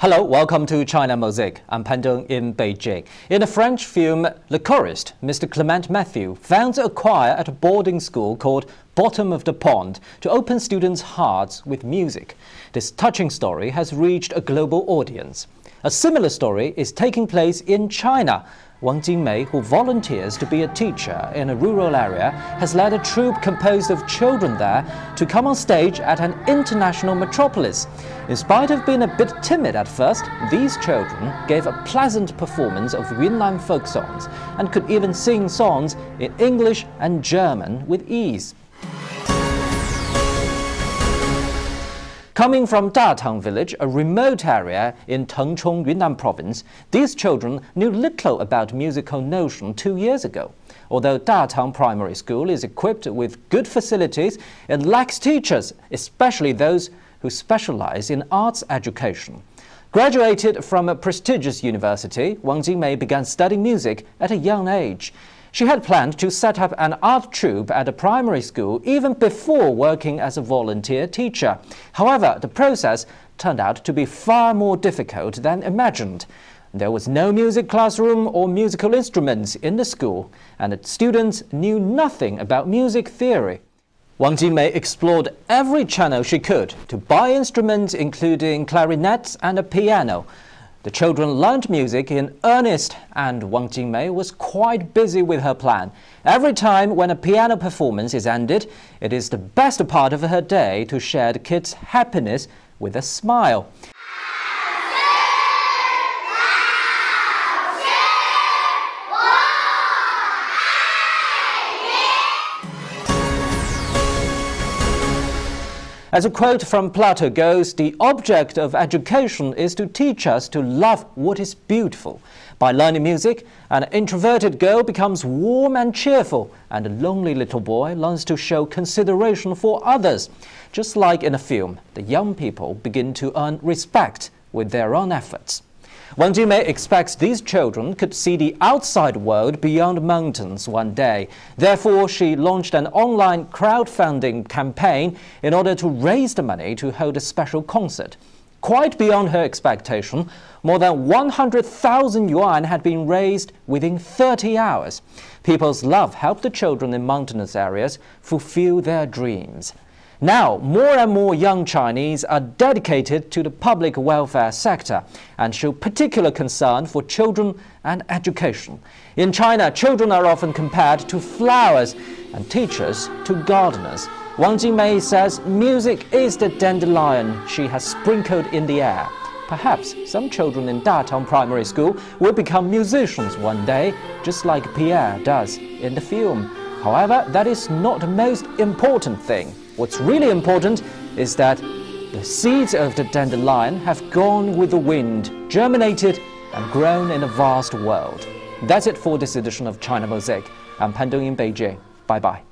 Hello, welcome to China Mosaic. I'm Pan Dong in Beijing. In the French film Les Choristes, Mr. Clement Mathieu founds a choir at a boarding school called Bottom of the Pond to open students' hearts with music. This touching story has reached a global audience. A similar story is taking place in China. Wang Jingmei, who volunteers to be a teacher in a rural area, has led a troupe composed of children there to come on stage at an international metropolis. In spite of being a bit timid at first, these children gave a pleasant performance of Yunnan folk songs and could even sing songs in English and German with ease. Coming from Datang village, a remote area in Tengchong, Yunnan province, these children knew little about musical notion two years ago. Although Datang Primary School is equipped with good facilities, it lacks teachers, especially those who specialize in arts education. Graduated from a prestigious university, Wang Jingmei began studying music at a young age. She had planned to set up an art troupe at a primary school even before working as a volunteer teacher. However, the process turned out to be far more difficult than imagined. There was no music classroom or musical instruments in the school, and the students knew nothing about music theory. Wang Jingmei explored every channel she could to buy instruments including clarinets and a piano. The children learned music in earnest, and Wang Jingmei was quite busy with her plan. Every time when a piano performance is ended, it is the best part of her day to share the kids' happiness with a smile. As a quote from Plato goes, the object of education is to teach us to love what is beautiful. By learning music, an introverted girl becomes warm and cheerful, and a lonely little boy learns to show consideration for others. Just like in a film, the young people begin to earn respect with their own efforts. Wang Jingmei expects these children could see the outside world beyond mountains one day. Therefore, she launched an online crowdfunding campaign in order to raise the money to hold a special concert. Quite beyond her expectation, more than 100,000 yuan had been raised within 30 hours. People's love helped the children in mountainous areas fulfill their dreams. Now, more and more young Chinese are dedicated to the public welfare sector and show particular concern for children and education. In China, children are often compared to flowers and teachers to gardeners. Wang Jingmei says music is the dandelion she has sprinkled in the air. Perhaps some children in Datang Primary School will become musicians one day, just like Pierre does in the film. However, that is not the most important thing. What's really important is that the seeds of the dandelion have gone with the wind, germinated, and grown in a vast world. That's it for this edition of China Mosaic. I'm Pan Dong in Beijing. Bye bye.